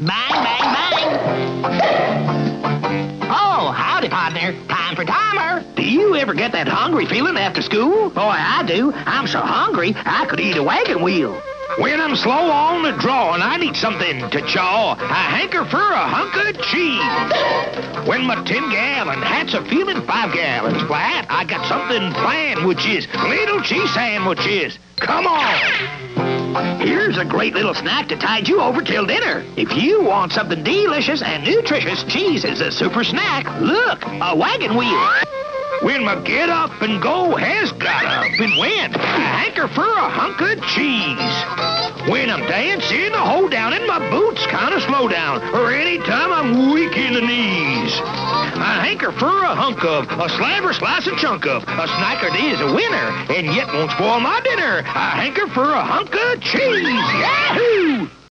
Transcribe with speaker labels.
Speaker 1: Bang, bang, bang. Oh, howdy, partner. Time for timer. Do you ever get that hungry feeling after school? Boy, I do. I'm so hungry, I could eat a wagon wheel.
Speaker 2: When I'm slow on the draw and I need something to chaw, I hanker for a hunk of cheese. When my 10 gallon hat's a feeling 5 gallons flat, I got something planned, which is little cheese sandwiches. Come on.
Speaker 1: Here's a great little snack to tide you over till dinner. If you want something delicious and nutritious, cheese is a super snack. Look, a wagon wheel.
Speaker 2: When my get up and go has got up and went, I hanker for a hunk of cheese. When I'm dancing, I hold down and my boots kind of slow down, or anytime I'm weak in the knees. I hanker for a hunk of, a slab slice and chunk of, a snacker that is a winner, and yet won't spoil my dinner. I hanker for a hunk of cheese. Yahoo!